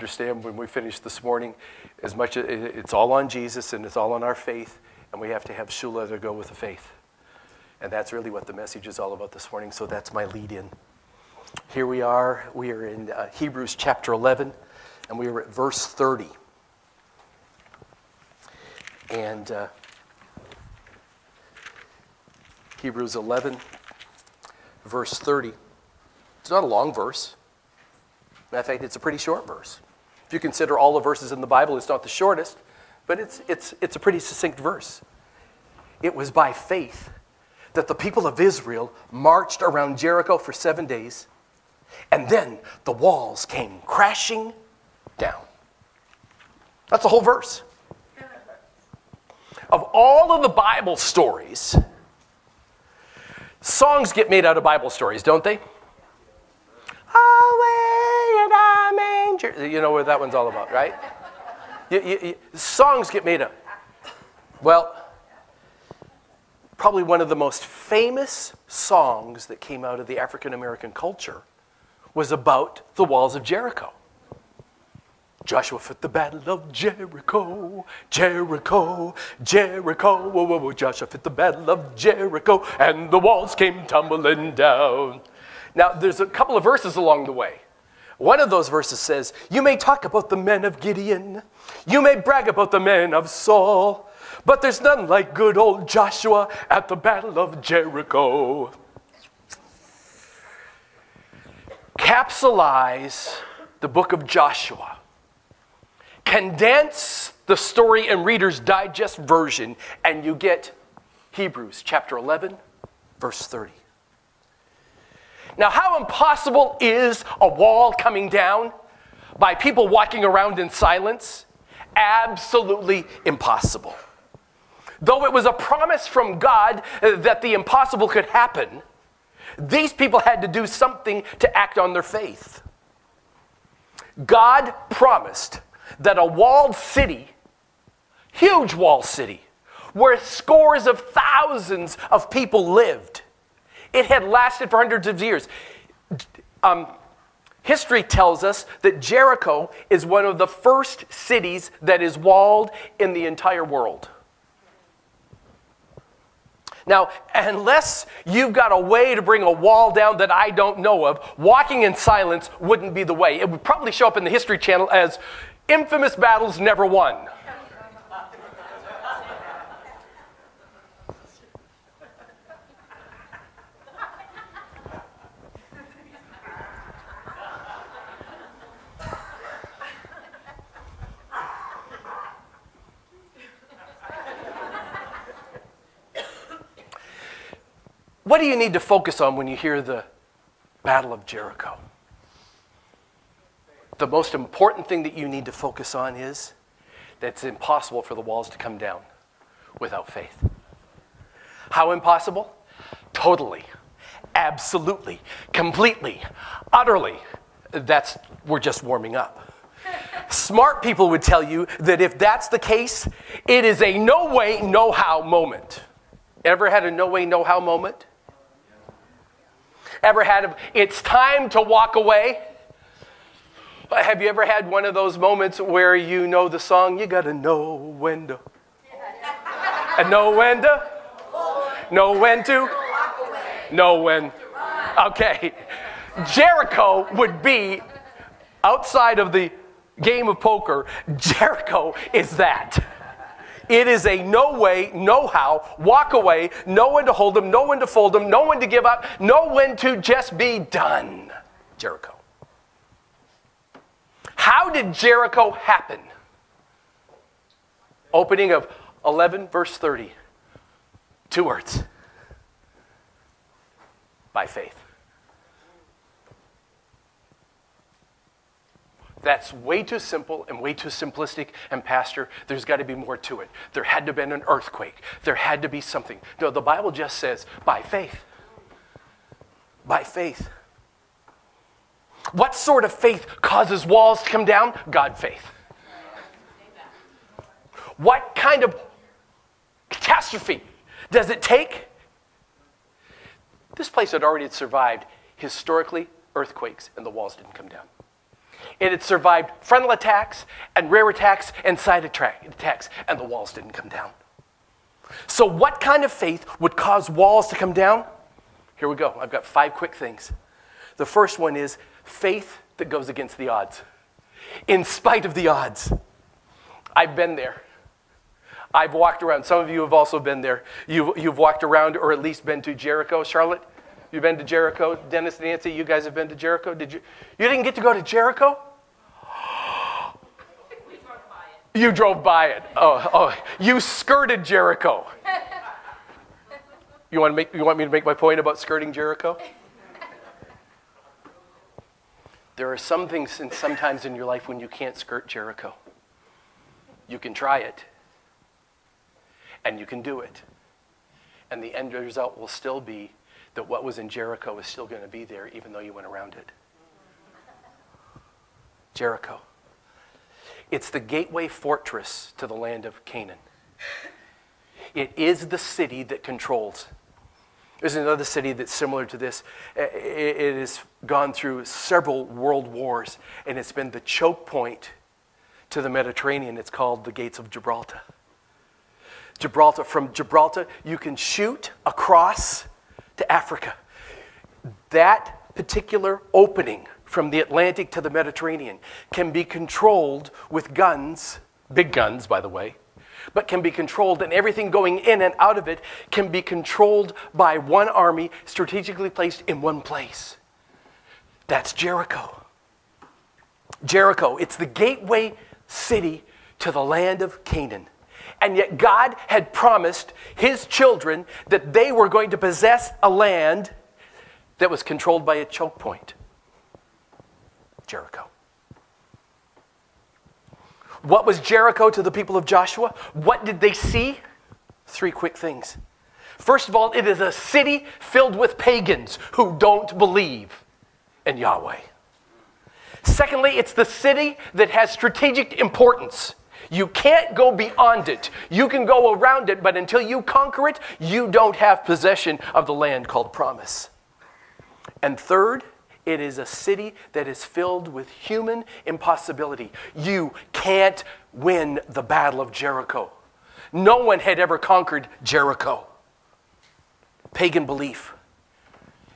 understand when we finish this morning, as much as it's all on Jesus and it's all on our faith, and we have to have Shula to go with the faith. And that's really what the message is all about this morning, so that's my lead in. Here we are. We are in uh, Hebrews chapter 11, and we are at verse 30. And uh, Hebrews 11, verse 30. It's not a long verse. Matter of fact, it's a pretty short verse. If you consider all the verses in the Bible, it's not the shortest, but it's, it's, it's a pretty succinct verse. It was by faith that the people of Israel marched around Jericho for seven days, and then the walls came crashing down. That's the whole verse. Of all of the Bible stories, songs get made out of Bible stories, don't they? Away in a manger. You know what that one's all about, right? You, you, you, songs get made up. Well, probably one of the most famous songs that came out of the African American culture was about the walls of Jericho. Joshua fought the battle of Jericho, Jericho, Jericho. Whoa, whoa, whoa. Joshua fought the battle of Jericho, and the walls came tumbling down. Now, there's a couple of verses along the way. One of those verses says, You may talk about the men of Gideon, you may brag about the men of Saul, but there's none like good old Joshua at the battle of Jericho. Capsulize the book of Joshua condense the story in Reader's Digest version, and you get Hebrews chapter 11, verse 30. Now, how impossible is a wall coming down by people walking around in silence? Absolutely impossible. Though it was a promise from God that the impossible could happen, these people had to do something to act on their faith. God promised that a walled city, huge walled city, where scores of thousands of people lived, it had lasted for hundreds of years. Um, history tells us that Jericho is one of the first cities that is walled in the entire world. Now, unless you've got a way to bring a wall down that I don't know of, walking in silence wouldn't be the way. It would probably show up in the History Channel as infamous battles never won. What do you need to focus on when you hear the Battle of Jericho? the most important thing that you need to focus on is that it's impossible for the walls to come down without faith. How impossible? Totally, absolutely, completely, utterly. That's, we're just warming up. Smart people would tell you that if that's the case, it is a no way, no how moment. Ever had a no way, no how moment? Ever had it's time to walk away? Have you ever had one of those moments where you know the song, you gotta know when to, and know when to, know when to, know when. Okay. Jericho would be outside of the game of poker, Jericho is that. It is a no way, no how, walk away, no when to hold them, no when to fold them, no when to give up, no when to just be done. Jericho. How did Jericho happen? Opening of 11, verse 30. Two words by faith. That's way too simple and way too simplistic. And, Pastor, there's got to be more to it. There had to have been an earthquake. There had to be something. No, the Bible just says by faith. By faith. What sort of faith causes walls to come down? God faith. What kind of catastrophe does it take? This place had already survived historically earthquakes and the walls didn't come down. It had survived frontal attacks and rear attacks and side attacks, and the walls didn't come down. So, what kind of faith would cause walls to come down? Here we go. I've got five quick things. The first one is faith that goes against the odds. In spite of the odds, I've been there. I've walked around. Some of you have also been there. You've, you've walked around or at least been to Jericho. Charlotte, you've been to Jericho. Dennis, Nancy, you guys have been to Jericho. Did you? You didn't get to go to Jericho? You drove by it. Oh, oh, you skirted Jericho. You want, make, you want me to make my point about skirting Jericho? There are some things and sometimes in your life when you can't skirt Jericho. You can try it, and you can do it. And the end result will still be that what was in Jericho is still going to be there, even though you went around it. Jericho. It's the gateway fortress to the land of Canaan. It is the city that controls. There's another city that's similar to this. It has gone through several world wars, and it's been the choke point to the Mediterranean. It's called the Gates of Gibraltar. Gibraltar, from Gibraltar, you can shoot across to Africa. That particular opening from the Atlantic to the Mediterranean can be controlled with guns, big guns, by the way, but can be controlled, and everything going in and out of it can be controlled by one army strategically placed in one place. That's Jericho. Jericho, it's the gateway city to the land of Canaan. And yet, God had promised his children that they were going to possess a land that was controlled by a choke point. Jericho. What was Jericho to the people of Joshua? What did they see? Three quick things. First of all, it is a city filled with pagans who don't believe in Yahweh. Secondly, it's the city that has strategic importance. You can't go beyond it. You can go around it, but until you conquer it, you don't have possession of the land called promise. And third, it is a city that is filled with human impossibility. You can't win the battle of Jericho. No one had ever conquered Jericho. Pagan belief.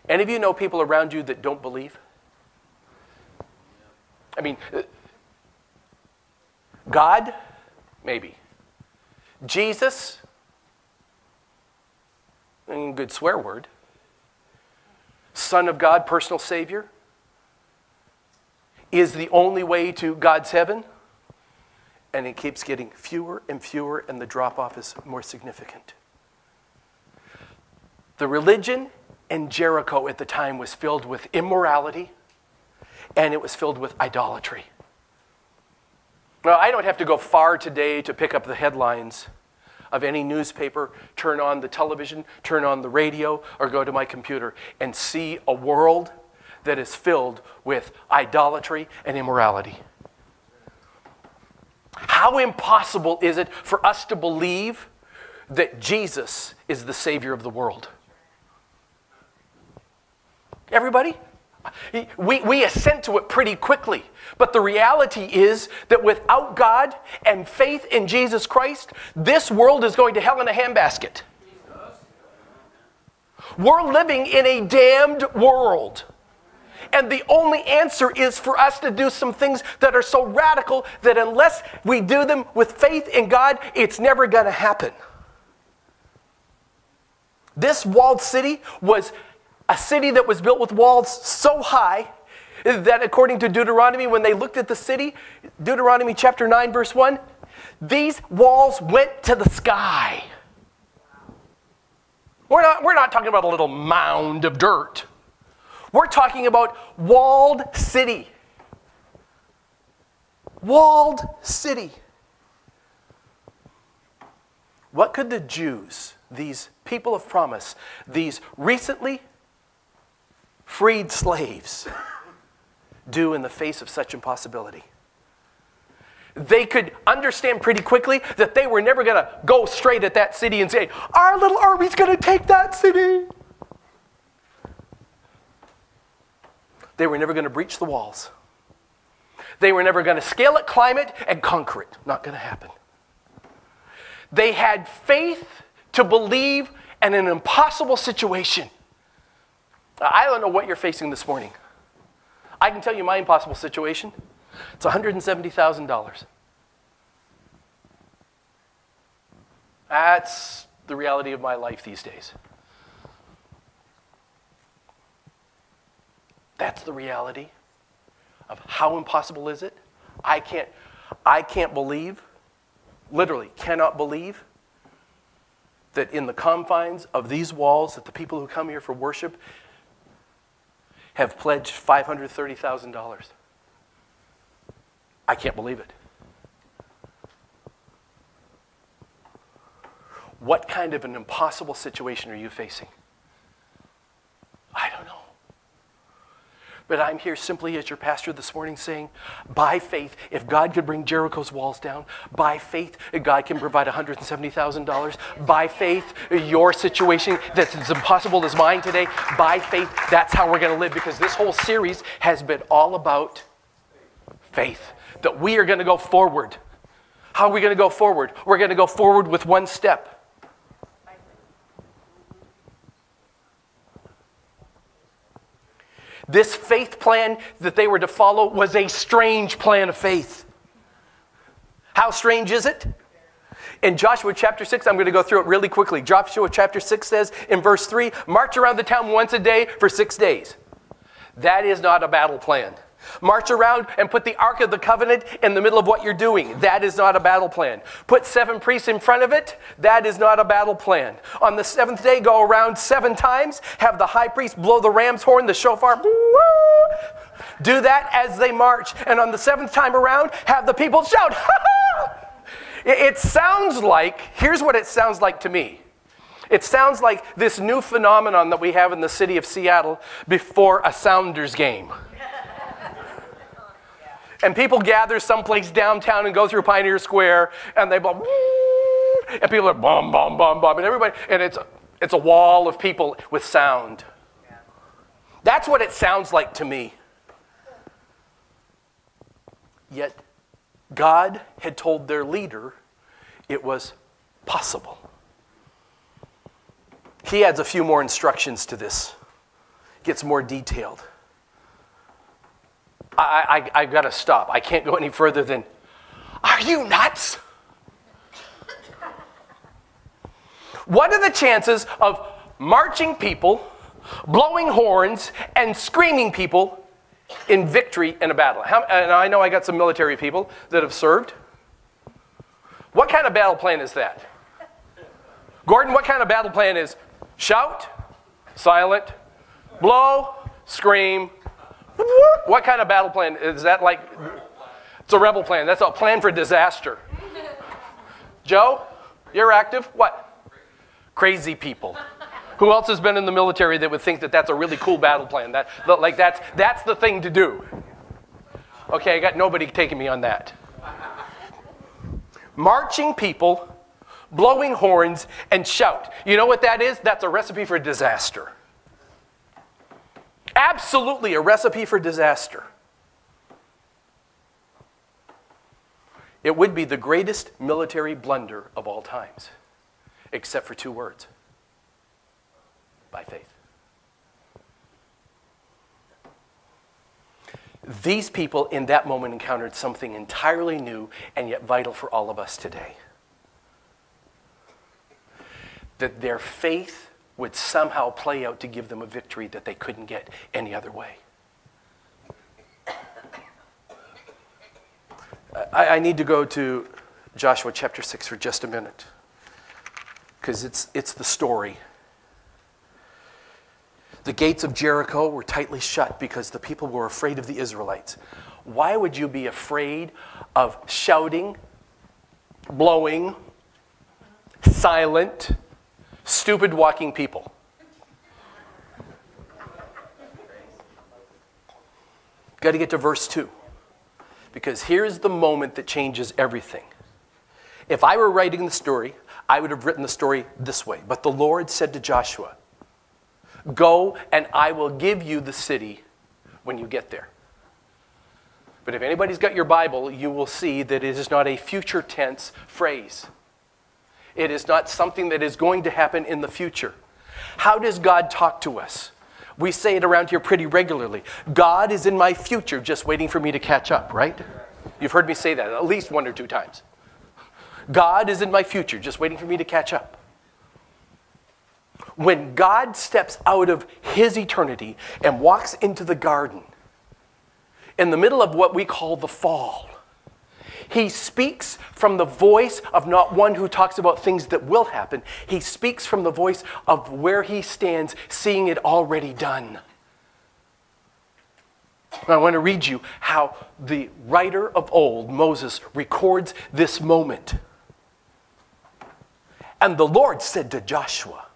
Any of you know people around you that don't believe? I mean, uh, God, maybe. Jesus, mm, good swear word. Son of God, personal Savior, is the only way to God's heaven. And it keeps getting fewer and fewer, and the drop off is more significant. The religion in Jericho at the time was filled with immorality and it was filled with idolatry. Now, I don't have to go far today to pick up the headlines of any newspaper, turn on the television, turn on the radio, or go to my computer and see a world that is filled with idolatry and immorality. How impossible is it for us to believe that Jesus is the Savior of the world? Everybody? We, we assent to it pretty quickly. But the reality is that without God and faith in Jesus Christ, this world is going to hell in a handbasket. We're living in a damned world. And the only answer is for us to do some things that are so radical that unless we do them with faith in God, it's never going to happen. This walled city was a city that was built with walls so high that according to Deuteronomy, when they looked at the city, Deuteronomy chapter 9, verse 1, these walls went to the sky. We're not, we're not talking about a little mound of dirt. We're talking about walled city. Walled city. What could the Jews, these people of promise, these recently freed slaves do in the face of such impossibility? They could understand pretty quickly that they were never going to go straight at that city and say, Our little army's going to take that city. They were never going to breach the walls. They were never going to scale it, climb it, and conquer it. Not going to happen. They had faith to believe in an impossible situation. I don't know what you're facing this morning. I can tell you my impossible situation. It's $170,000. That's the reality of my life these days. That's the reality of how impossible is it? I can't I can't believe, literally cannot believe that in the confines of these walls that the people who come here for worship have pledged $530,000. I can't believe it. What kind of an impossible situation are you facing? I don't know. But I'm here simply as your pastor this morning saying, by faith, if God could bring Jericho's walls down, by faith, God can provide $170,000. By faith, your situation that's as impossible as mine today, by faith, that's how we're going to live because this whole series has been all about faith, that we are going to go forward. How are we going to go forward? We're going to go forward with one step. This faith plan that they were to follow was a strange plan of faith. How strange is it? In Joshua chapter 6, I'm going to go through it really quickly. Joshua chapter 6 says in verse 3 march around the town once a day for six days. That is not a battle plan. March around and put the Ark of the Covenant in the middle of what you're doing. That is not a battle plan. Put seven priests in front of it. That is not a battle plan. On the seventh day, go around seven times. Have the high priest blow the ram's horn, the shofar. Do that as they march. And on the seventh time around, have the people shout. it sounds like, here's what it sounds like to me. It sounds like this new phenomenon that we have in the city of Seattle before a Sounders game and people gather someplace downtown and go through Pioneer Square, and they blow, and people are bomb, bomb, bomb, bomb, and everybody, and it's it's a wall of people with sound. That's what it sounds like to me. Yet, God had told their leader it was possible. He adds a few more instructions to this, gets more detailed. I, I, I've got to stop. I can't go any further than, are you nuts? What are the chances of marching people, blowing horns, and screaming people in victory in a battle? How, and I know I got some military people that have served. What kind of battle plan is that? Gordon, what kind of battle plan is shout, silent, blow, scream, what kind of battle plan? Is that like, it's a rebel plan. That's a plan for disaster. Joe, you're active? What? Crazy people. Who else has been in the military that would think that that's a really cool battle plan? That, like that's, that's the thing to do. Okay, I got nobody taking me on that. Marching people, blowing horns, and shout. You know what that is? That's a recipe for disaster. Absolutely a recipe for disaster. It would be the greatest military blunder of all times, except for two words by faith. These people in that moment encountered something entirely new and yet vital for all of us today. That their faith would somehow play out to give them a victory that they couldn't get any other way. I, I need to go to Joshua chapter 6 for just a minute because it's, it's the story. The gates of Jericho were tightly shut because the people were afraid of the Israelites. Why would you be afraid of shouting, blowing, silent, stupid walking people. Got to get to verse 2. Because here's the moment that changes everything. If I were writing the story, I would have written the story this way. But the Lord said to Joshua, Go and I will give you the city when you get there. But if anybody's got your Bible, you will see that it is not a future tense phrase. It is not something that is going to happen in the future. How does God talk to us? We say it around here pretty regularly. God is in my future, just waiting for me to catch up, right? You've heard me say that at least one or two times. God is in my future, just waiting for me to catch up. When God steps out of his eternity and walks into the garden, in the middle of what we call the fall, he speaks from the voice of not one who talks about things that will happen. He speaks from the voice of where he stands, seeing it already done. I want to read you how the writer of old, Moses, records this moment. And the Lord said to Joshua,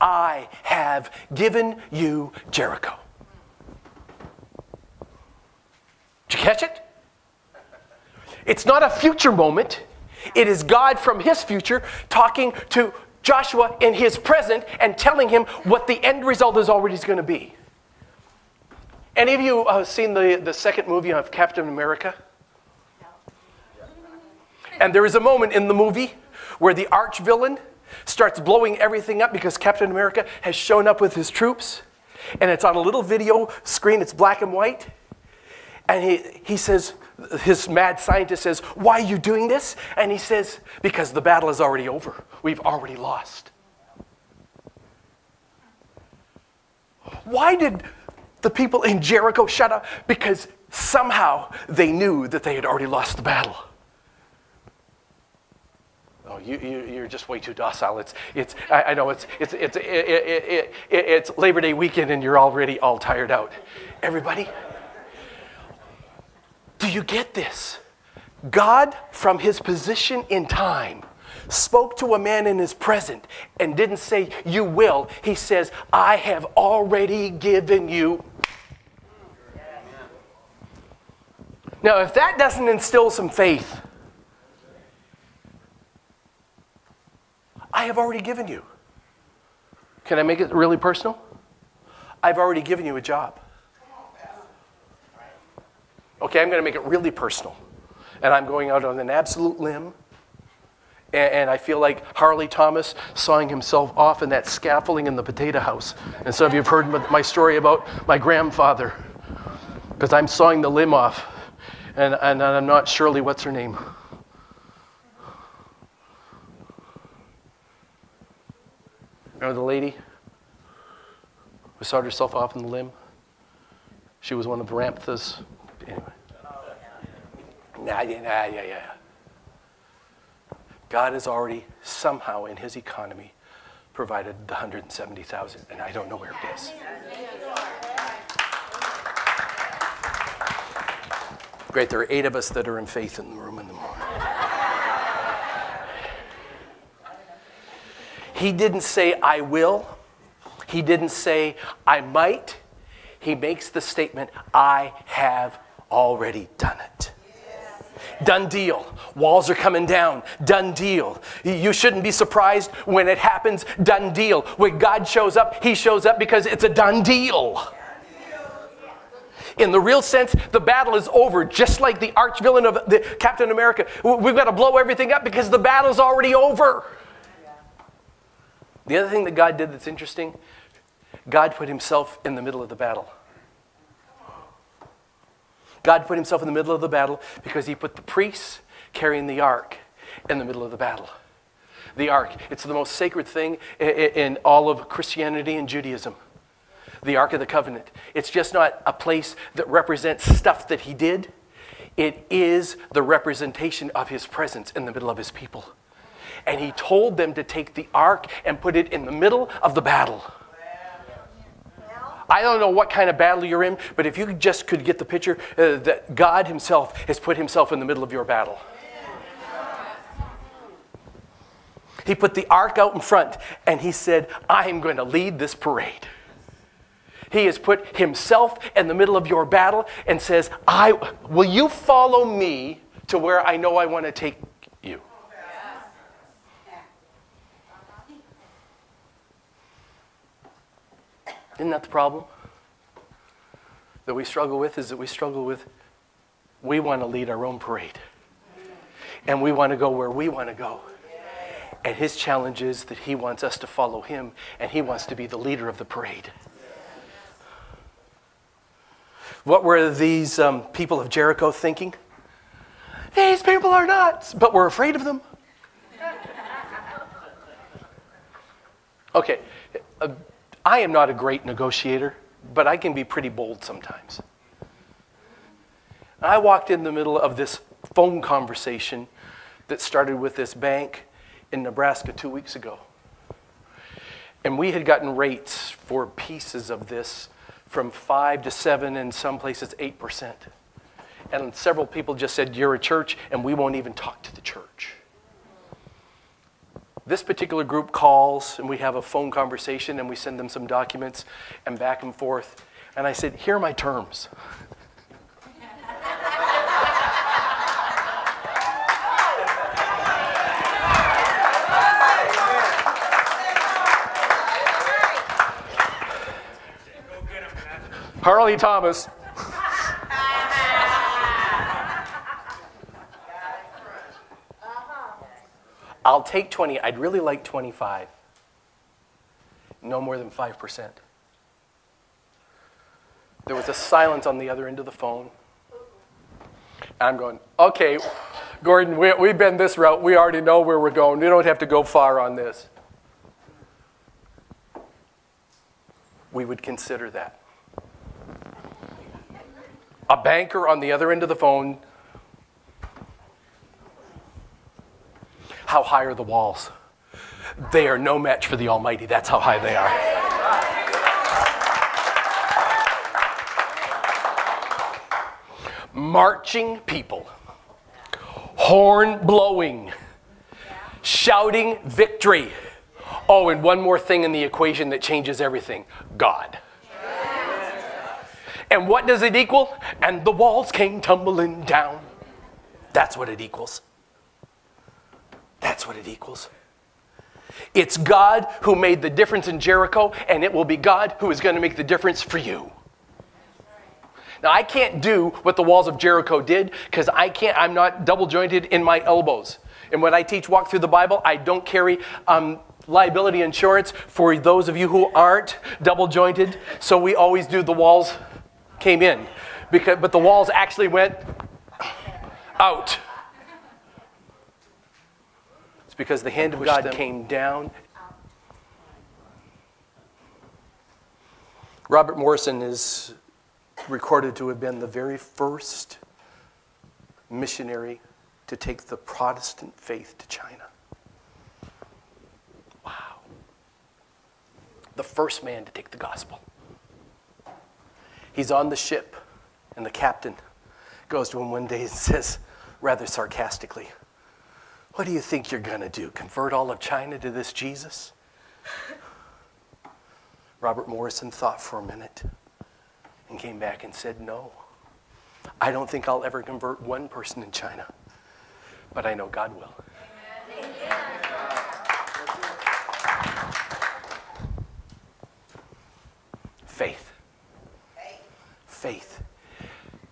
I have given you Jericho. Did you catch it? It's not a future moment. It is God from his future talking to Joshua in his present and telling him what the end result is already going to be. Any of you have seen the, the second movie of Captain America? And there is a moment in the movie where the arch villain starts blowing everything up because Captain America has shown up with his troops. And it's on a little video screen, it's black and white. And he, he says, his mad scientist says, Why are you doing this? And he says, Because the battle is already over. We've already lost. Why did the people in Jericho shut up? Because somehow they knew that they had already lost the battle. Oh, you, you, are just way too docile. It's, it's, I, I know it's, it's, it's, it, it, it, it's Labor Day weekend and you're already all tired out. Everybody, do you get this? God, from his position in time, spoke to a man in his present and didn't say, You will. He says, I have already given you. Now, if that doesn't instill some faith, I have already given you. Can I make it really personal? I've already given you a job. Okay, I'm going to make it really personal. And I'm going out on an absolute limb. And, and, I feel like Harley Thomas sawing himself off in that scaffolding in the potato house. And some of you have heard my story about my grandfather, because I'm sawing the limb off. And, and I'm not Shirley, what's her name? Remember the lady who sawed herself off in the limb? She was one of Ramtha's. Nah, yeah, nah, yeah, yeah. God has already somehow in his economy provided the 170,000, and I don't know where it is. Great, there are eight of us that are in faith in the room in the morning. He didn't say, I will. He didn't say, I might. He makes the statement, I have already done it. Done deal. Walls are coming down. Done deal. You shouldn't be surprised when it happens. Done deal. When God shows up, He shows up because it's a done deal. In the real sense, the battle is over, just like the arch villain of the Captain America. We've got to blow everything up because the battle's already over. The other thing that God did that's interesting, God put Himself in the middle of the battle. God put himself in the middle of the battle because he put the priests carrying the ark in the middle of the battle. The ark, it's the most sacred thing in all of Christianity and Judaism. The Ark of the Covenant. It's just not a place that represents stuff that he did, it is the representation of his presence in the middle of his people. And he told them to take the ark and put it in the middle of the battle. I don't know what kind of battle you're in, but if you just could get the picture uh, that God Himself has put Himself in the middle of your battle. He put the ark out in front and He said, I'm going to lead this parade. He has put Himself in the middle of your battle and says, I, Will you follow me to where I know I want to take you? Isn't that the problem? That we struggle with is that we struggle with We want to lead our own parade. And we want to go where we want to go. And his challenge is that he wants us to follow him and he wants to be the leader of the parade. What were these um, people of Jericho thinking? These people are nuts, but we're afraid of them. Okay, uh, I am not a great negotiator, but I can be pretty bold sometimes. I walked in the middle of this phone conversation that started with this bank in Nebraska two weeks ago. And we had gotten rates for pieces of this from 5 to 7 and some places 8%. And several people just said, You're a church, and we won't even talk to. This particular group calls, and we have a phone conversation, and we send them some documents and back and forth. And I said, Here are my terms. Harley Thomas. I'll take 20. I'd really like 25. No more than 5%. There was a silence on the other end of the phone. I'm going, okay, Gordon, we, we've been this route. We already know where we're going. We don't have to go far on this. We would consider that. A banker on the other end of the phone. How high are the walls? They are no match for the Almighty. That's how high they are. Marching people, horn blowing, shouting victory. Oh, and one more thing in the equation that changes everything God. And what does it equal? And the walls came tumbling down. That's what it equals. That's what it equals. It's God who made the difference in Jericho, and it will be God who is going to make the difference for you. Now, I can't do what the walls of Jericho did because I can't, I'm not double jointed in my elbows. And when I teach Walk Through the Bible, I don't carry um, liability insurance for those of you who aren't double jointed. So we always do the walls came in, because, but the walls actually went out. Because the hand of God them. came down. Robert Morrison is recorded to have been the very first missionary to take the Protestant faith to China. Wow. The first man to take the gospel. He's on the ship, and the captain goes to him one day and says, rather sarcastically, What do you think you're going to do? Convert all of China to this Jesus? Robert Morrison thought for a minute and came back and said, No. I don't think I'll ever convert one person in China, but I know God will. Faith faith.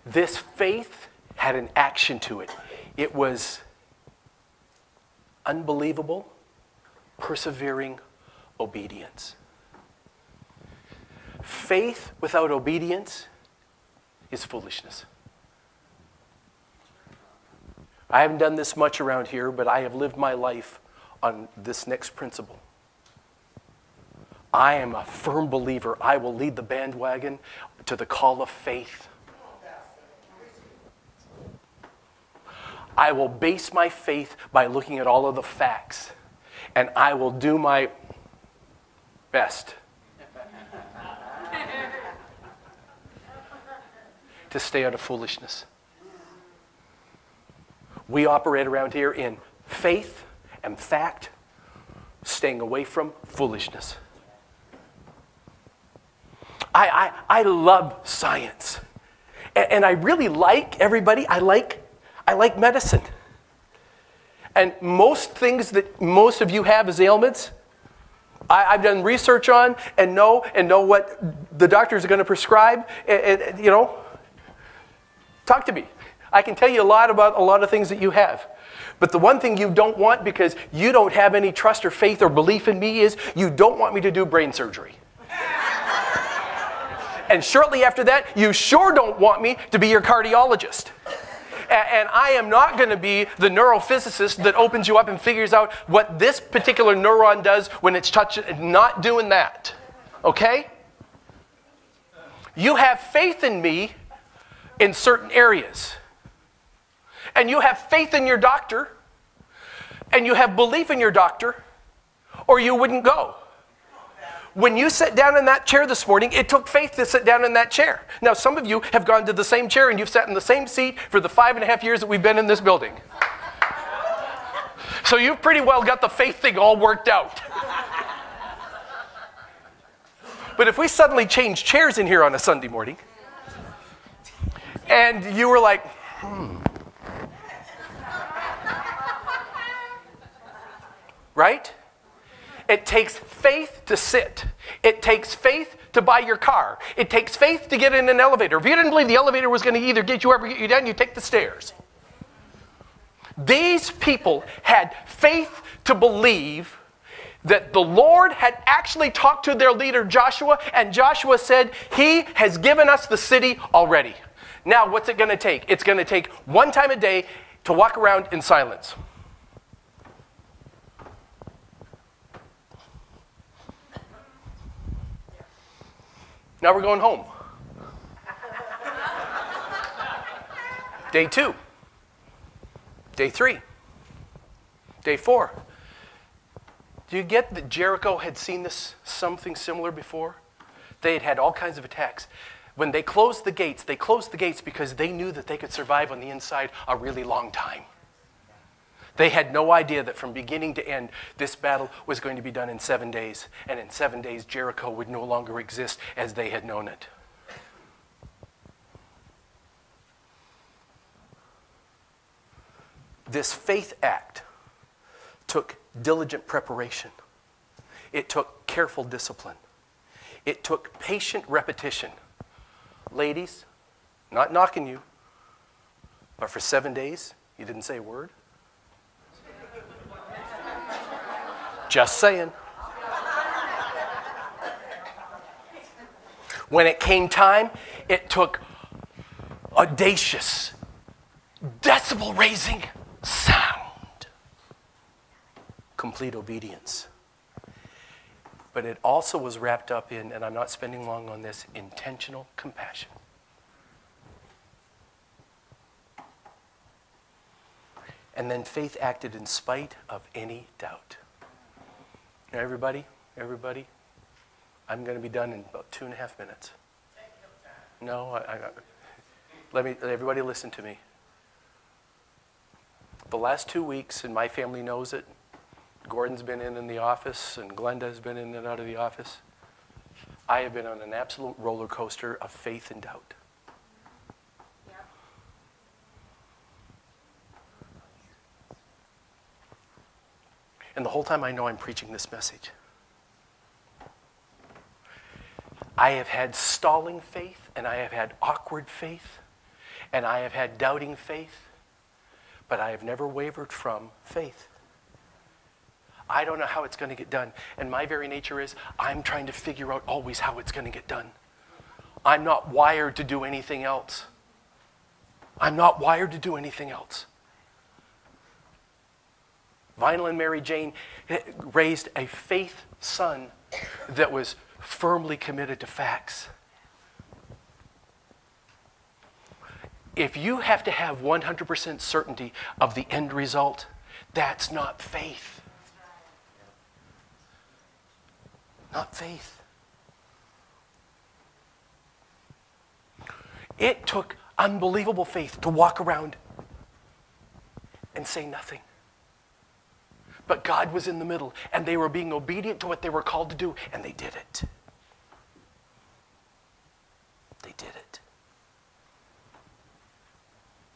This faith had an action to it. It was unbelievable, persevering obedience. Faith without obedience is foolishness. I haven't done this much around here, but I have lived my life on this next principle. I am a firm believer. I will lead the bandwagon to the call of faith. I will base my faith by looking at all of the facts, and I will do my best to stay out of foolishness. We operate around here in faith and fact, staying away from foolishness. I, I, I love science. And, and I really like everybody, I like, I like medicine. And most things that most of you have as ailments, I, have done research on and know and know what the doctors are going to prescribe. And, and, you know, talk to me. I can tell you a lot about a lot of things that you have. But the one thing you don't want because you don't have any trust or faith or belief in me is you don't want me to do brain surgery. and shortly after that, you sure don't want me to be your cardiologist. And I am not going to be the neurophysicist that opens you up and figures out what this particular neuron does when it's touching. Not doing that. Okay? You have faith in me in certain areas. And you have faith in your doctor, and you have belief in your doctor, or you wouldn't go. When you sat down in that chair this morning, it took faith to sit down in that chair. Now, some of you have gone to the same chair and you've sat in the same seat for the five and a half years that we've been in this building. So you've pretty well got the faith thing all worked out. But if we suddenly change chairs in here on a Sunday morning, and you were like, hmm. Right? It takes faith to sit. It takes faith to buy your car. It takes faith to get in an elevator. If you didn't believe the elevator was going to either get you up or get you down, you take the stairs. These people had faith to believe that the Lord had actually talked to their leader Joshua, and Joshua said, He has given us the city already. Now, what's it going to take? It's going to take one time a day to walk around in silence. Now we're going home. Day two. Day three. Day four. Do you get that Jericho had seen this something similar before? They had had all kinds of attacks. When they closed the gates, they closed the gates because they knew that they could survive on the inside a really long time. They had no idea that from beginning to end, this battle was going to be done in seven days. And in seven days, Jericho would no longer exist as they had known it. This faith act took diligent preparation, it took careful discipline, it took patient repetition. Ladies, not knocking you, but for seven days, you didn't say a word. Just saying. When it came time, it took audacious, decibel raising sound, complete obedience. But it also was wrapped up in, and I'm not spending long on this, intentional compassion. And then faith acted in spite of any doubt. Everybody, everybody, I'm going to be done in about two and a half minutes. No, I, I, let me. Everybody, listen to me. The last two weeks, and my family knows it. Gordon's been in in the office, and Glenda's been in and out of the office. I have been on an absolute roller coaster of faith and doubt. And the whole time I know I'm preaching this message. I have had stalling faith, and I have had awkward faith, and I have had doubting faith, but I have never wavered from faith. I don't know how it's going to get done. And my very nature is I'm trying to figure out always how it's going to get done. I'm not wired to do anything else. I'm not wired to do anything else. Vinyl and Mary Jane eh, raised a faith son that was firmly committed to facts. If you have to have 100% certainty of the end result, that's not faith. Not faith. It took unbelievable faith to walk around and say nothing. But God was in the middle, and they were being obedient to what they were called to do, and they did it. They did it.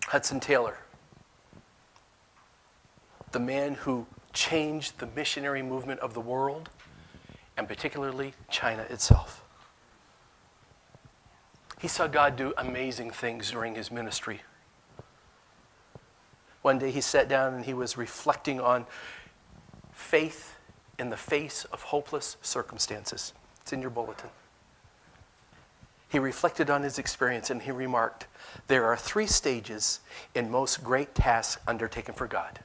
Hudson Taylor, the man who changed the missionary movement of the world, and particularly China itself. He saw God do amazing things during his ministry. One day he sat down and he was reflecting on faith in the face of hopeless circumstances. It's in your bulletin. He reflected on his experience and he remarked There are three stages in most great tasks undertaken for God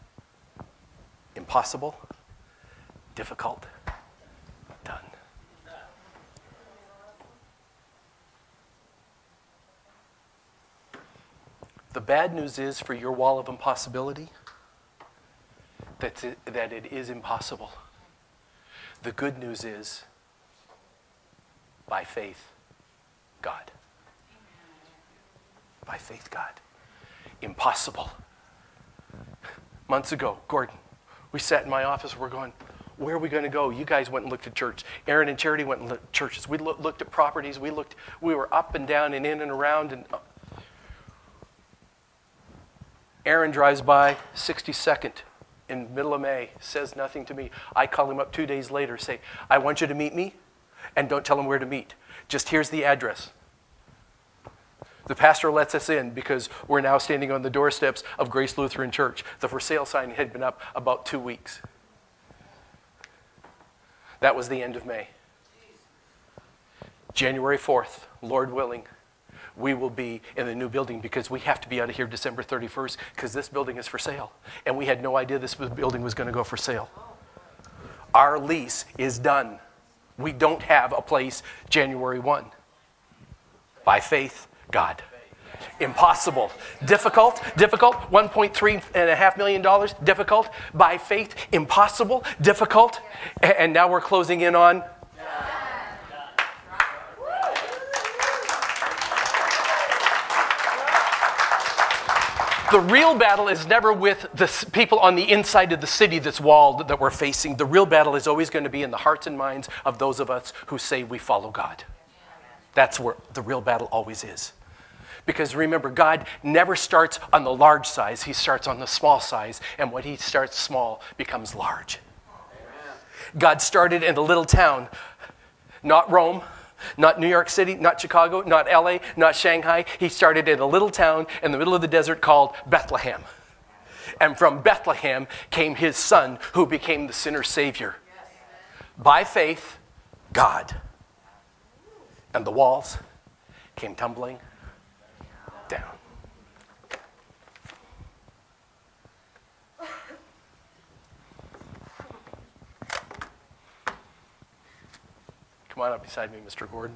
impossible, difficult, done. The bad news is for your wall of impossibility that it, that it is impossible. The good news is by faith, God. By faith, God. Impossible. Months ago, Gordon, we sat in my office, we're going, where are we going to go? You guys went and looked at church. Aaron and Charity went and looked at churches. We lo- looked at properties. We looked, we were up and down and in and around. And uh, Aaron drives by 62nd in middle of May, says nothing to me. I call him up two days later, say, I want you to meet me, and don't tell him where to meet. Just here's the address. The pastor lets us in because we're now standing on the doorsteps of Grace Lutheran Church. The for sale sign had been up about two weeks. That was the end of May. January 4th, Lord willing, we will be in the new building because we have to be out of here December 31st because this building is for sale. And we had no idea this building was going to go for sale. Our lease is done. We don't have a place January 1. By faith, God. Impossible. Difficult, difficult. $1.3 and a half million dollars, difficult. By faith, impossible, difficult. And now we're closing in on The real battle is never with the people on the inside of the city that's walled that we're facing. The real battle is always going to be in the hearts and minds of those of us who say we follow God. That's where the real battle always is. Because remember, God never starts on the large size, He starts on the small size. And what He starts small, becomes large. God started in a little town, not Rome, not New York City, not Chicago, not LA, not Shanghai. He started in a little town in the middle of the desert called Bethlehem. And from Bethlehem came his son, who became the sinner's savior. By faith, God. And the walls came tumbling Come on up beside me, Mr. Gordon.